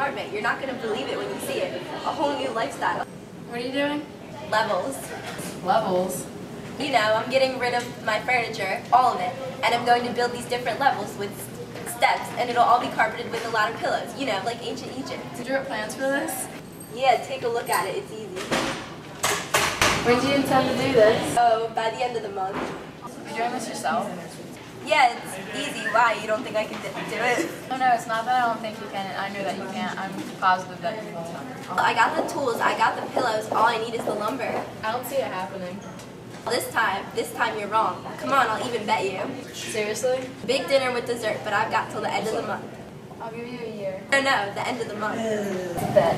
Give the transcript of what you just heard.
apartment. You're not going to believe it when you see it. A whole new lifestyle. What are you doing? Levels. Levels. You know, I'm getting rid of my furniture, all of it, and I'm going to build these different levels with steps, and it'll all be carpeted with a lot of pillows. You know, like ancient Egypt. Did you have plans for this? Yeah, take a look at it. It's easy. When do you intend to do this? Oh, by the end of the month. You're you doing this yourself? Yeah, it's easy. Why? You don't think I can do it? No, no, it's not that I don't think you can. I know that you can't. I'm positive that you can't I got the tools. I got the pillows. All I need is the lumber. I don't see it happening. This time, this time you're wrong. Come on, I'll even bet you. Seriously? Big dinner with dessert, but I've got till the end of the month. I'll give you a year. No, no, the end of the month. Bet.